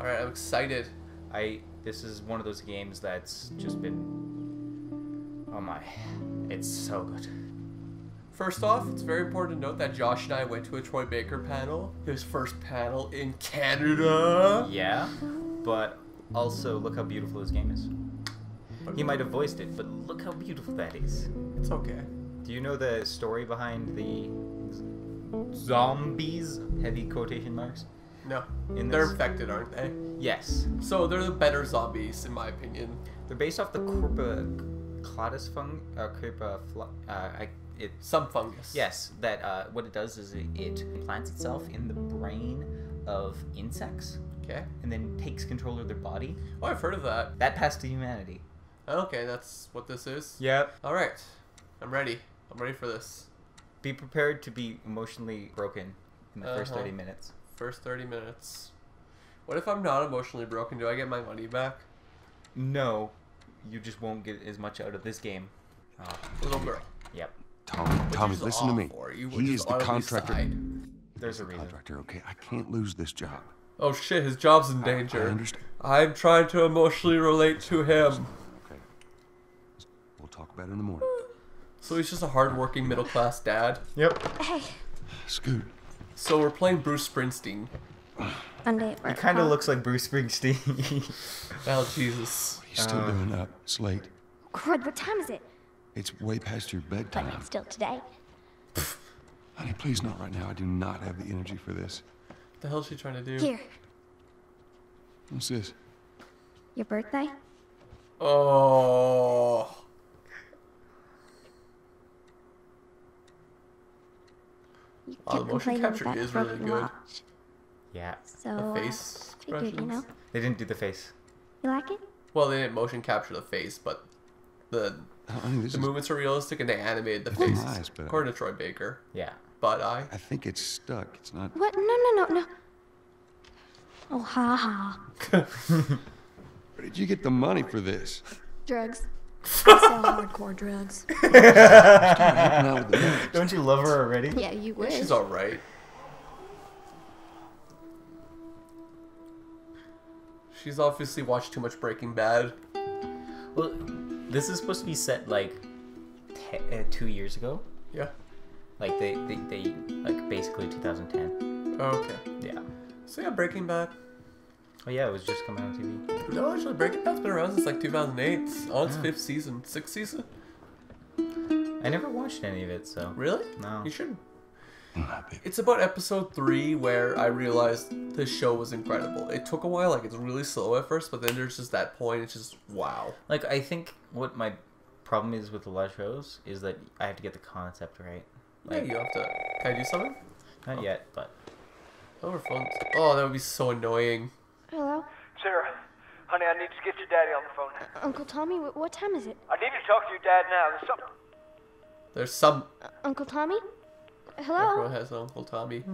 All right, I'm um, excited. I this is one of those games that's just been oh my, it's so good. First off, it's very important to note that Josh and I went to a Troy Baker panel, his first panel in Canada. Yeah, but also look how beautiful this game is. He might have voiced it, but look how beautiful that is. It's okay. Do you know the story behind the zombies? Heavy quotation marks. No, In they're this- infected, aren't they? Yes, So they're the better zombies, in my opinion. they're based off the Corpa Claudus fung, uh, Corpa, fl- uh, I, it Some fungus. Yes, that uh, what it does is it, it implants itself in the brain of insects Okay. and then takes control of their body. Oh, I've heard of that. That passed to humanity. Okay, that's what this is. Yep. All right, I'm ready. I'm ready for this. Be prepared to be emotionally broken in the 1st Uh-huh. 30 minutes. First 30 minutes. What if I'm not emotionally broken? Do I get my money back? No, you just won't get as much out of this game. Oh, Little girl. yep. Tommy, What'd Tommy, listen to me. You He is the contractor. sighed. There's a reason. contractor, okay? I can't lose this job. Oh shit, his job's in danger. I danger. understand. I'm trying to emotionally relate to him. Okay. We'll talk about it in the morning. So he's just a hardworking middle class dad. Yep. Hey, Scoot. So we're playing Bruce Springsteen. Monday at work. It kind of looks like Bruce Springsteen. Oh Jesus. He's still Uh. doing up. It's late. Crud, what time is it? It's way past your But bedtime. it's still today. Honey, please not right now. I do not have the energy for this. What the hell is she trying to do? Here, What's this? your birthday? Oh. You Wow, the motion capture is really good. watch. yeah. So, The uh, face figured, you know. They didn't do the face. You like it? Well, they didn't motion capture the face, but the Honey, this the is. movements are realistic and they animated the It's faces. nice, but- According to Troy Baker. Yeah. But I. I think it's stuck. It's not. What? No, no, no, no. Oh, ha ha. Where did you get the money for this? Drugs. I sell hardcore drugs. Hanging out with the nerds. Don't you love her already? Yeah, you wish. She's alright. She's obviously watched too much Breaking Bad. Well, this is supposed to be set like te- uh, two years ago. Yeah. Like they, they, they like basically 2010. Okay. Yeah. So yeah, Breaking Bad. Oh yeah, it was just coming on TV. No, actually, Breaking Bad's been around since like 2008. It's on its fifth season, sixth season. I never watched any of it, so Really? No. You should. Nah, baby. It's about episode three where I realized this show was incredible. It took a while, like it's really slow at first, but then there's just that point. It's just wow. like I think what my problem is with a lot of shows is that I have to get the concept right. Yeah, you have to. Can I do something? not oh. yet, but Over phone. Oh, that would be so annoying. Hello? Sarah, honey, I need to get your daddy on the phone. Uncle Tommy, wh- what time is it? I need to talk to your dad now. There's something. There's some. Uh, Uncle Tommy? Hello? Everyone has an Uncle Tommy.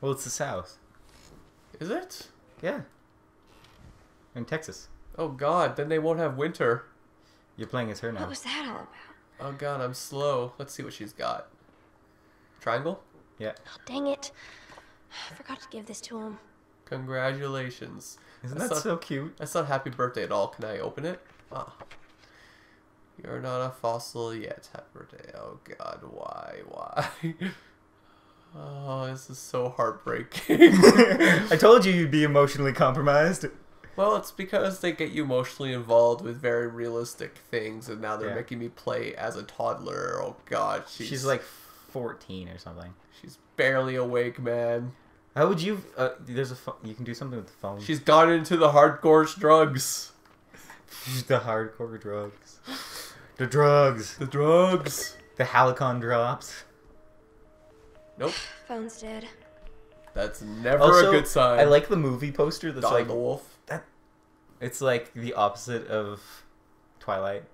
well, it's the South. Is it? Yeah. In Texas, Oh God, then they won't have winter. you're playing as her now. What was that all about? Oh God, I'm slow. Let's see what she's got. Triangle. Yeah. Oh, dang it. I forgot to give this to him. Congratulations. Isn't That's that not- so cute? That's not happy birthday at all. Can I open it? Ah. You're not a fossil yet. Happy birthday. Oh God, why? Why? Oh, this is so heartbreaking. I told you you'd be emotionally compromised. well, it's because they get you emotionally involved with very realistic things, and now they're Yeah. making me play as a toddler. Oh God, she's, She's like 14 or something. she's barely awake, man. How would you? Uh, there's a pho- you can do something with the phone. She's gone into the hardcore drugs. the hardcore drugs. The drugs. The drugs. The Halicon drops. Nope, Phone's dead. that's never Also, a good sign. I like the movie poster. That's Dawn like the Wolf. that. It's like the opposite of Twilight.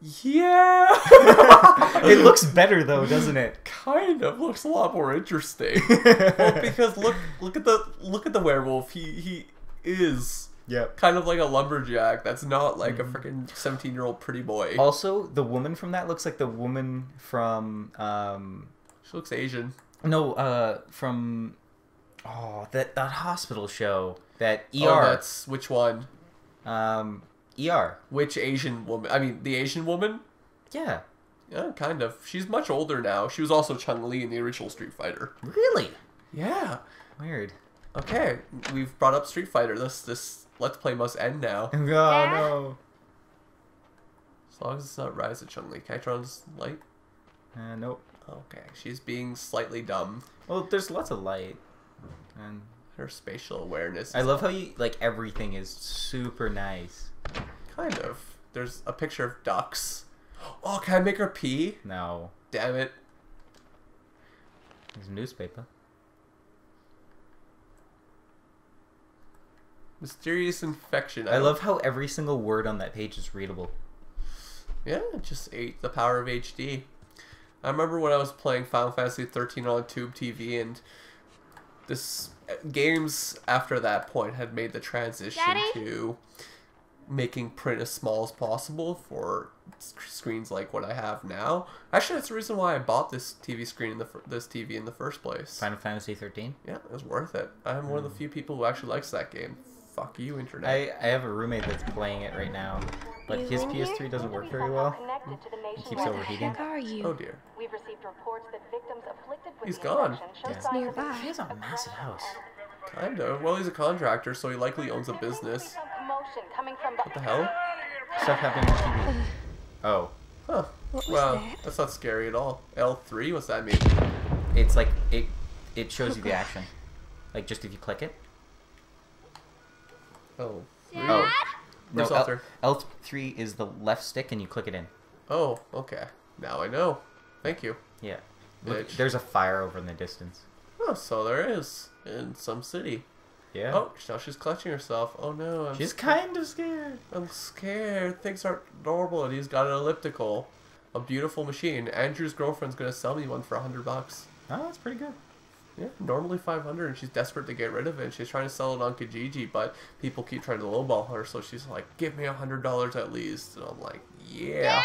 Yeah. It looks better though, doesn't it? kind of looks a lot more interesting. well, because look, look at the look at the werewolf. He he is Yep. kind of like a lumberjack. That's not like Mm-hmm. a freaking seventeen year old pretty boy. Also, the woman from that looks like the woman from um She looks Asian. no uh from Oh, that that hospital show. That ER. Oh, that's which one? Um, ER. Which Asian woman? I mean, the Asian woman. Yeah. Yeah, kind of. She's much older now. She was also Chun Li in the original Street Fighter. Really? Yeah. Weird. Okay, we've brought up Street Fighter. This this let's play must end now. Oh no. As long as it's not Rise of Chun Li. Can I turn on this light? Uh, nope. Okay, she's being slightly dumb. Well, there's lots of light, and Her spatial awareness. I love how you like everything is super nice. kind of. There's a picture of ducks. Oh, can I make her pee? No, Damn it. there's a newspaper. Mysterious infection. I don't- love how every single word on that page is readable. Yeah, just ate the power of HD. I remember when I was playing Final Fantasy 13 on Tube TV, and this games after that point had made the transition Daddy? to making print as small as possible for screens like what I have now. Actually, that's the reason why I bought this TV screen in the this TV in the first place. Final Fantasy 13. Yeah, it was worth it. I'm one of the mm. few people who actually likes that game. Fuck you, internet. I, I have a roommate that's playing it right now, but his? PS3 doesn't work very well. Connected to the It keeps nationwide overheating. Heck are you? oh dear. We've received reports that victims afflicted with He's the gone. infection Yeah. signs of Nearby. He has a massive house. Kind of. Well, he's a contractor, so he likely owns a and- There seems to be business. some commotion coming from What the hell? Stuff happening on TV. Oh, Huh. What was Well, that? that's not scary at all. L3, what's that mean? it's like it it shows you the action, like just if you click it. Oh. Oh, no, L, L three is the left stick and you click it in. Oh, okay. Now I know. Thank you. Yeah. Look, there's a fire over in the distance. Oh, so there is. In some city. Yeah. Oh, now she's clutching herself. Oh no, I'm, She's kind of scared. I'm scared. Things aren't normal, and he's got an elliptical. A beautiful machine. Andrew's girlfriend's gonna sell me one for a hundred bucks. Oh, that's pretty good. Yeah, normally 500 and she's desperate to get rid of it. She's trying to sell it on Kijiji, but people keep trying to lowball her, so she's like, give me a $100 at least. And I'm like, yeah.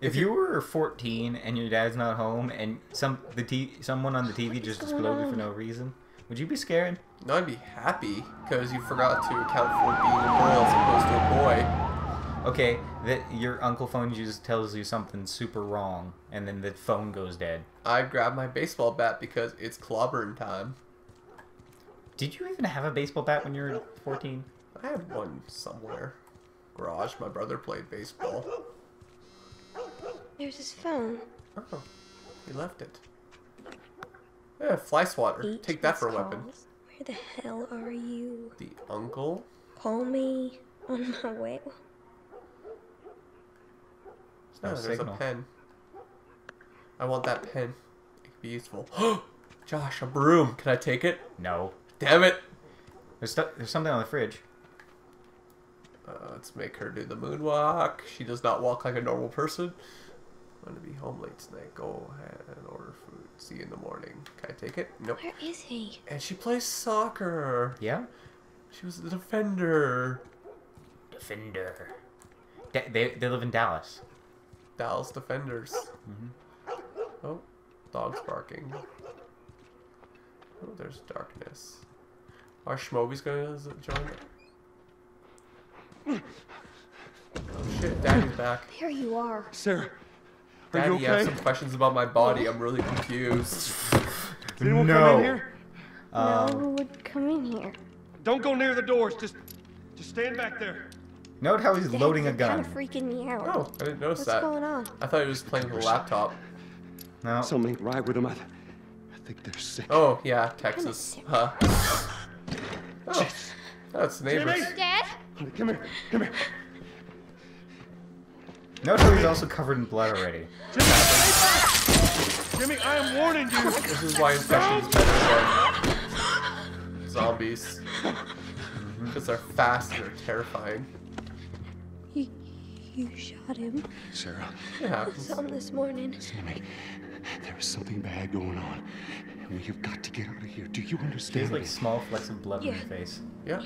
If you were 14 and your dad's not home and some the t- someone on the TV just exploded for no reason, would you be scared? No, I'd be happy because you forgot to account for being a girl as opposed to a boy. Okay, that your uncle phone just tells you something super wrong, and then the phone goes dead. I'd grab my baseball bat because it's clobbering time. Did you even have a baseball bat when you were 14? I had one somewhere. Garage, my brother played baseball. There's his phone. Oh, he left it. Yeah, fly swatter. Eight Take that for a missed weapon. calls. Where the hell are you? The uncle? Call me on my way. no Oh, there's signal. a pen. I want that pen. It could be useful. Josh, a broom. Can I take it? No. Damn it. There's, there's something on the fridge. Uh, let's make her do the moonwalk. She does not walk like a normal person. I'm gonna be home late tonight. Go ahead and order food. See you in the morning. Can I take it? Nope. Where is he? And she plays soccer. Yeah? She was the defender. Defender. Da- they, they live in Dallas. Dallas Defenders. Mhm. Oh, dog's barking. Oh, there's darkness. Our Schmoby's gonna z- join. Oh shit, Daddy's back. There you are. Sarah, are Daddy, you you have some questions about my body. I'm really confused. Did anyone come No. in here? no, Um, who would come in here? Don't go near the doors. Just, just stand back there. note how he's Dad, loading a you're Kind of freaking me out. Oh, I didn't notice What's that. going on? I thought he was playing with a laptop. No. Something ain't right with them. I, I think they're sick. Oh, yeah, Texas. Huh. Oh, that's neighbors. Jimmy! Dad? Honey, come here. Come here. Note how he's also covered in blood already. Jimmy, I am warning you. This is why infection is better than zombies. Because they're fast and they're terrifying. You, you shot him. Sarah, It I saw him this morning. Jimmy, there is something bad going on. And we have got to get out of here. Do you There's understand? like small flecks of blood on Yeah. his face. Yeah.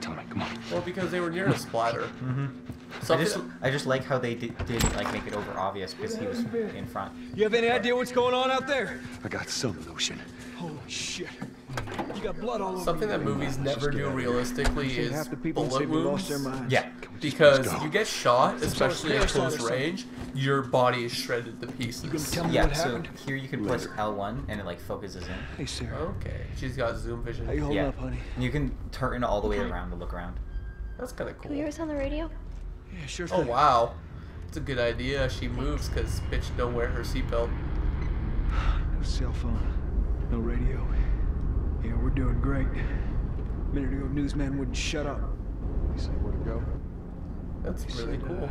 Tell Tommy, come on. Well, because they were near a splatter. Mm-hmm. I just I just like how they did, didn't like make it over obvious because he was in front. You have any idea what's going on out there? I got some notion. Holy shit. You got blood all over Something that movies never do realistically is half the people in bullet wounds. lost their minds. Yeah. Because you get shot, especially at close range, your body is shredded to pieces. Yeah, so here you can press L1 and it like focuses in. Hey, Sarah. Okay, she's got zoom vision. How you holding Yeah. up, honey? And you can turn all the way around to look around. That's kind of cool. Can you hear us on the radio? Yeah, sure Oh wow, it's a good idea. She moves because bitch don't wear her seatbelt. No cell phone. No radio. Yeah, we're doing great. A minute ago, newsman wouldn't shut up. You say where to go? That's really said, uh, cool.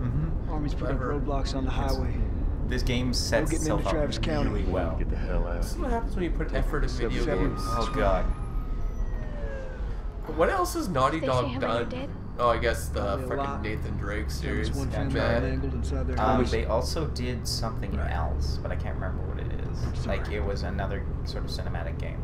Mm-hmm. Army's put up roadblocks on the highway. This game sets getting into itself up Travis County. really well. Get the hell out. This is what happens when you put effort in video Seven- games. Oh god. What else has Naughty Dog how many done? Did? Oh, I guess the Probably a freaking. Nathan Drake There series. was one Yeah. Man. line angled inside there. Um, they also did something Right. else, but I can't remember what it is. Like it was another sort of cinematic game.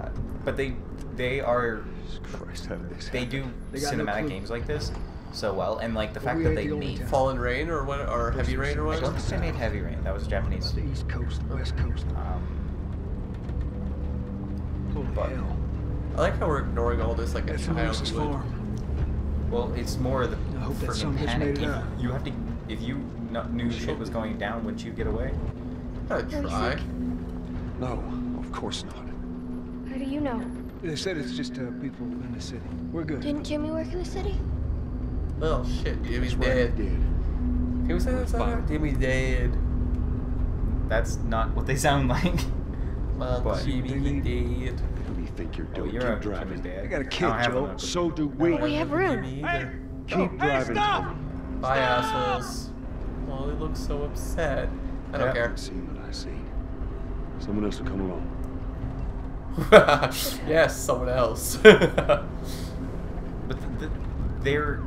Uh, but they they are Christ, how did this they do They got no cinematic games like this so well, and like the But fact we that they the only made. town. Fallen Rain or what? Or Heavy Rain or I don't what? think they made Heavy Rain. That was Japanese. The East Coast, the West Coast. Um, but- hell. I like how we're ignoring all this like a That's who child well, it's more the I hope that son of a bitch panic. made it If out. you have to, if you kn- knew shit was going down, wouldn't you get away? Gotta Are you try. No, of course not. How do you know? They said it's just uh, people in the city. We're good. Didn't Jimmy work in the city? Oh shit, Jimmy's That's right, dead. he did. Can we say that? Sarah? Jimmy's dead. That's not what they sound like. Well, What? Jimmy dead. What do you think you're Oh, doing? you're Keep a driving. Jimmy's. I got a I kid, Joe. So do we. We have room. Jimmy either. Keep driving. Bye, assholes. Molly looks so upset. I don't Yeah. care. I've seen what I see. Someone else will come along. yes, someone else. But th th they're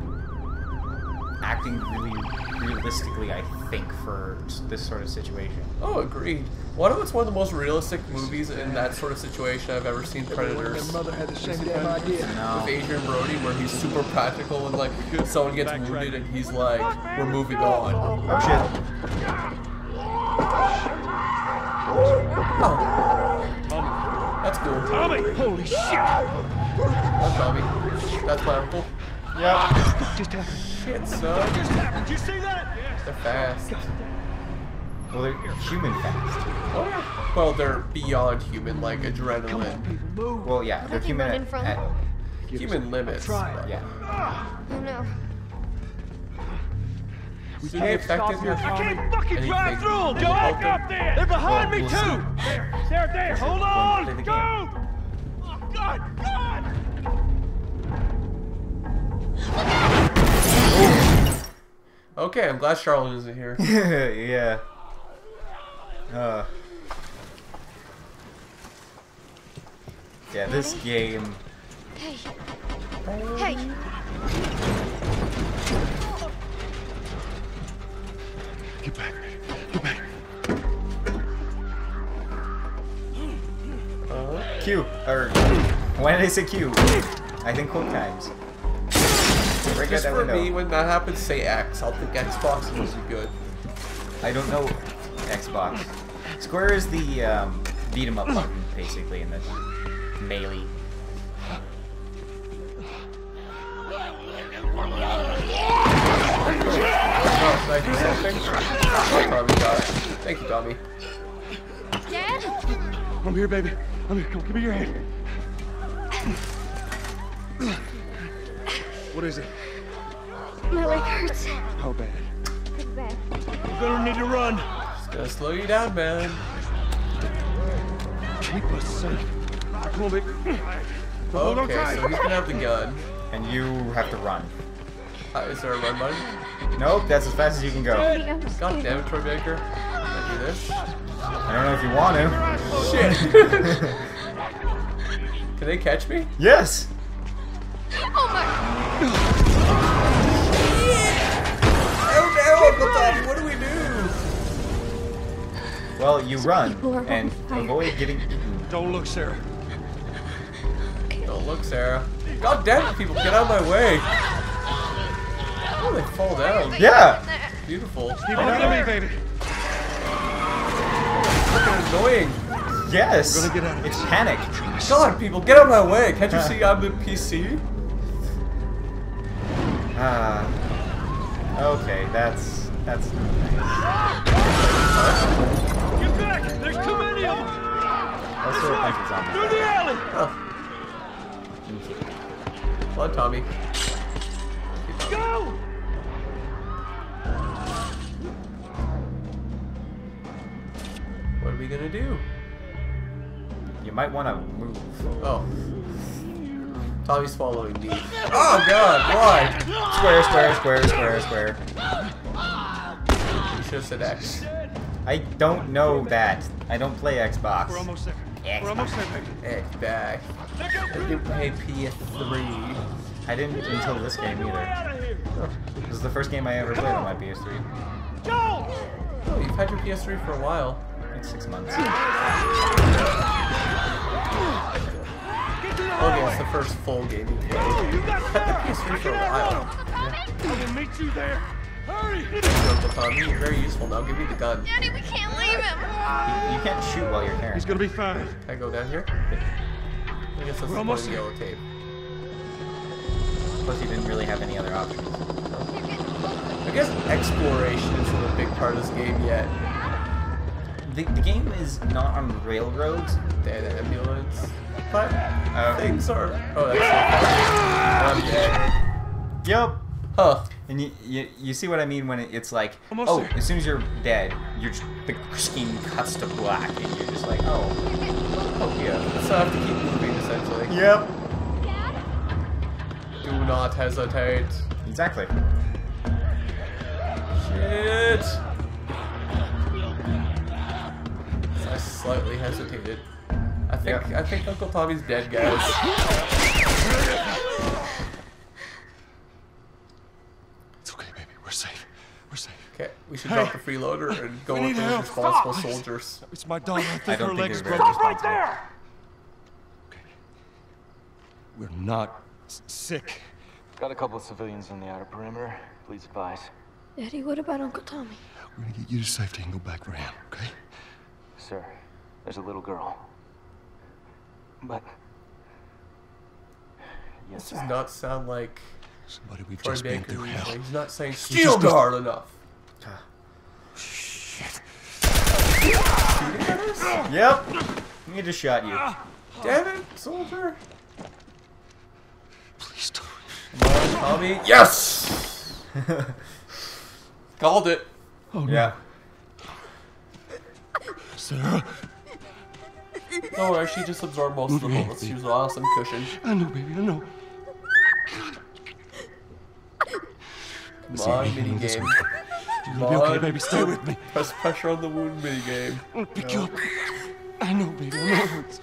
acting really realistically, I think, for this sort of situation. oh, agreed. What if it's one of the most realistic movies in that sort of situation I've ever seen? Predators. their mother had the same damn idea. No. With Adrien Brody, where he's super practical and like someone gets wounded and he's like, "We're moving on." Oh shit. Oh, that's cool. Holy shit! That's Tommy. That's my uncle. Just happened. Shit, son. Did you see that? They're fast. Well, they're human fast. Oh, yeah. Well, they're beyond human, like Come on, adrenaline. people, move. Well, yeah, they're human run in at, from at them. Human limits. Try ah. it. yeah. Oh no. Is it effective here? I can't fucking Anything drive through them, to Joel! up there! They're behind Well, me, we'll too! see. There, there, there! Hold on! Go! Oh, God, God! Okay, I'm glad Charlotte isn't here. yeah. Uh. Yeah, this game. Hey. Hey. Get back. Get back. Q. Or. Why did I say Q? I think quick times. Break out Just that for window. me, when that happens, say X. I'll think Xbox is good. I don't know Xbox. Square is the um, beat 'em up button, basically, in the melee. Oh, thank you, something. Tommy got it. Thank you, Tommy. Dad? I'm here, baby. I'm here. Come on, give me your hand. What is it? My leg hurts. How bad? Pretty bad. We're gonna need to run. Just gonna slow you down, man. Keep us safe. Come on, baby. Hold Okay, so he's gonna have the gun. And you have to run. Uh, is there a run button? Nope, that's as fast as you can go. I'm God damn it, Troy Baker. Can I do this? I don't know if you want to. Shit. Can they catch me? yes! Oh my. Oh no, Uncle what do we do? Well, you run are on and avoid getting eaten. Don't look, Sarah. Don't look, Sarah. God damn it, people, get out of my way. Oh, they fall down. Yeah. Beautiful. Keep looking at me, baby. Fucking annoying. Yes. We're gonna get out of It's panic. God, people, get out of my way. Can't you see I'm the PC? Ah. okay, that's that's. Get back! There's too many of them! Also, I think it's on Through the alley! Oh, come on, Tommy. Go! What are we gonna do? You might want to move. Oh. Tommy's following me. Oh god, why? Square, square, square, square, square. You should have said X. I don't know that. I don't play Xbox. We're almost there. Xbox. We're almost there, baby. X back. I didn't play PS3. I didn't until this game Get either. out of here! This is the first game I ever played on my PS3. Go! Oh, you've had your PS3 for a while. It's six months. Get to the Oh, highway! yeah, it's the first full game you played. Go! You got Had the time! PS3 for a Get out while. now. I will meet you there. Hurry! Uncle Tommy, you're very useful now. Give me the gun. Daddy, we can't leave him. You, you can't shoot while you're carrying. He's gonna be fine. Can I go down here? I guess that's We're the almost yellow tape. Plus, you didn't really have any other options. I guess exploration isn't a big part of this game yet. The, the game is not on railroads. Dead ambulance. But Oh. things are. Oh, that's so funny. Yep. Huh. And you, you, you see what I mean when it, it's like, Almost oh, there. as soon as you're dead, you're the screen cuts to black, and you're just like, oh, oh yeah. So I have to keep moving essentially. Yep. Do not hesitate. Exactly. Shit. Think Yeah. I think Uncle Tommy's dead, guys. It's okay, baby. We're safe. We're safe. Okay, we should Hey. drop the freeloader and go We with need those responsible Stop. soldiers. It's my daughter. I think don't her think legs you're very broken. Stop right there! Okay. We're not sick. Got a couple of civilians on the outer perimeter. Please advise. Eddie, what about Uncle Tommy? We're gonna get you to safety and go back for him, okay? Sir, there's a little girl. But. Yes, This sir. does not sound like Somebody we've Troy just been through hell. He's not saying just- steel guard enough. Yep. He just shot you. Damn it, soldier. Please don't. Come on, Tommy. Yes! Called it. Oh, Yeah. Sarah. Don't worry, she just absorbed most of the bullets. She was an awesome cushion. I know, baby. I know. Come See, on, I'm mini game. You're gonna be okay, baby. Stay with me. Press pressure on the wound mini game. I'm gonna pick you up. I know, baby. I know. It's-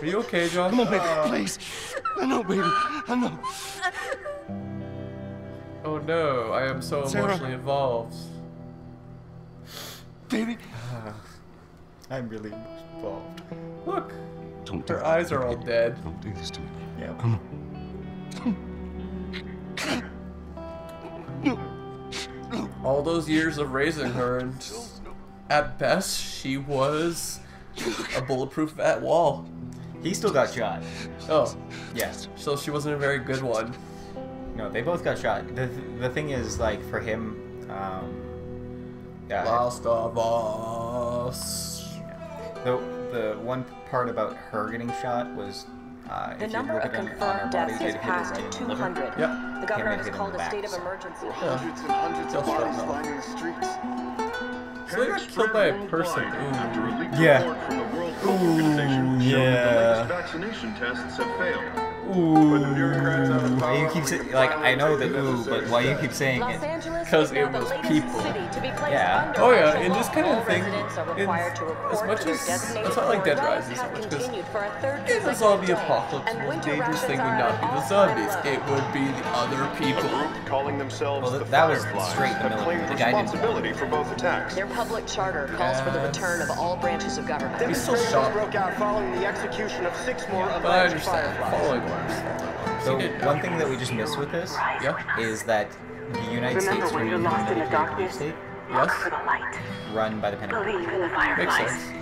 Are you okay, Josh? Come on, baby. Ah. Please. I know, baby. I know. Oh no, I am so Sarah. emotionally involved. Baby. Ah. I'm really involved. Look, Don't her that, eyes are all baby. dead. Don't do this to me. Yep. Come on. No. No. All those years of raising her, and at best, she was a bulletproof at wall. He still got shot. Oh, Yes. so she wasn't a very good one. No, they both got shot. The, the thing is, like, for him, um, yeah, Last of Us. The, the one part about her getting shot was, uh, The if you number look of at on confirmed body, deaths has passed right in the liver. 200. Yeah. The governor has called a back, state of so- emergency. Hundreds and hundreds They'll of bodies now. lying in the streets. So they got killed by a person. After a Ooh. Yeah. report from the World Health yeah. the latest vaccination tests have failed. Ooh. But the bureaucrats have the Why you keep saying, like, I know the taking ooh, but why you keep saying it? Angeles 'Cause is now it was people. city to be placed Yeah. Oh yeah, martial and law. this kind of All thing, residents are in- required to report as much as designated it's not like Dead Rising so much because continued for a the zombie apocalypse, the most dangerous thing would not be the zombies; it would be the other people. Calling themselves Well, that was straight in the have military. The guy didn't- responsibility for both attacks. Their public charter calls for the return of all branches of government. We still shot, broke out following the execution of six more but I understand. fireflies. So one thing that we just missed with this Yeah. is that The United Remember States when you're remains a lost in the darkness? state Yes. for the light. run by the Pentagon. Believe in the Makes sense.